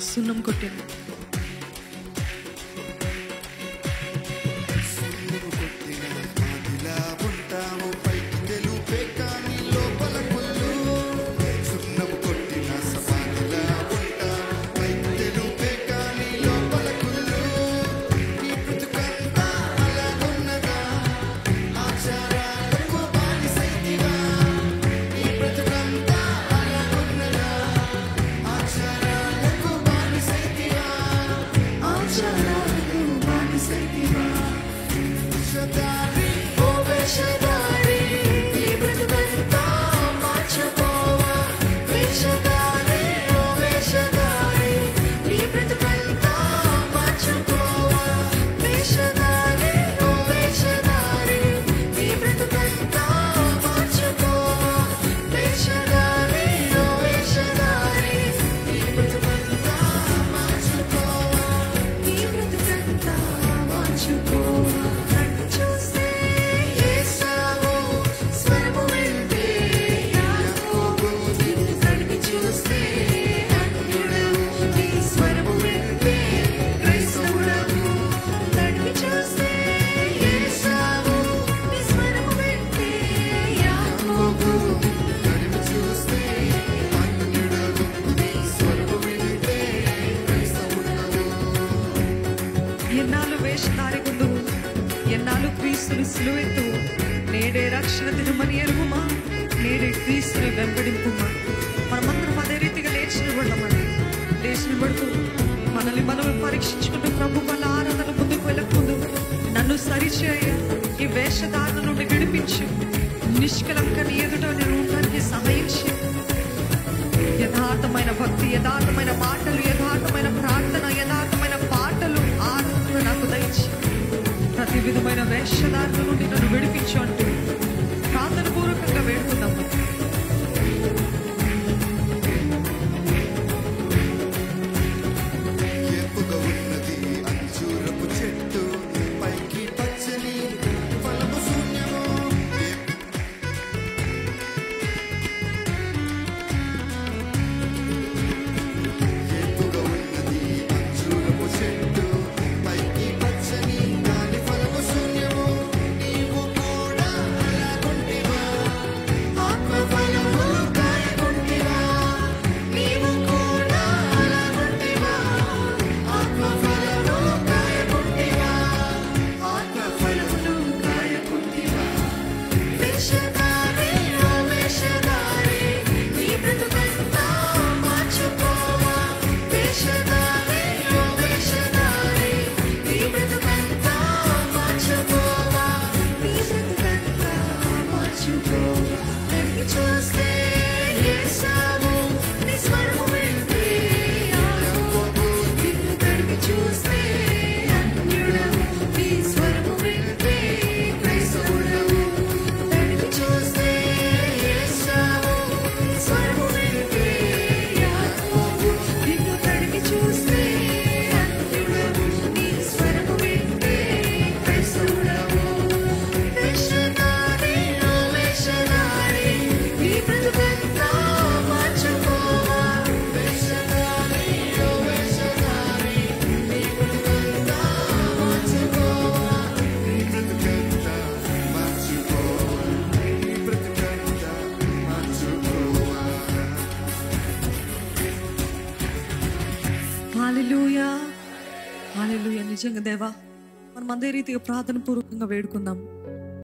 సున్నం కొట్టింది. వేషధారి ఉండు ఎన్నాళ్ళు క్రీస్తుని సిలువెత్తు. నేడే రక్షణ తిరుమని ఎరుగుమా? నేడే క్రీస్తుని వెంబడింపుమా? మనమందరం అదే రీతిగా లేచి నిలబడమండి లేచి నిలబడుతూ మనల్ని మనం పరీక్షించుకుంటూ ప్రభు వాళ్ళ ఆరాధన ముందుకు వెళ్ళకముందు నన్ను సరిచేయ ఈ వేషధారణ నుండి విడిపించు. నిష్కలంక నీ ఎదుట నేను ఉండడానికి యథార్థమైన భక్తి యథార్థమైన మాటలు విధమైన వేషధారణ నుండి నన్ను విడిపించు అంటూ ప్రార్థనపూర్వకంగా వేడుకుంటున్నాను. హాలెలుయా హాలెలుయా నిజంగా దేవా మనం అదే రీతిగా ప్రార్థన పూర్వకంగా వేడుకుందాం.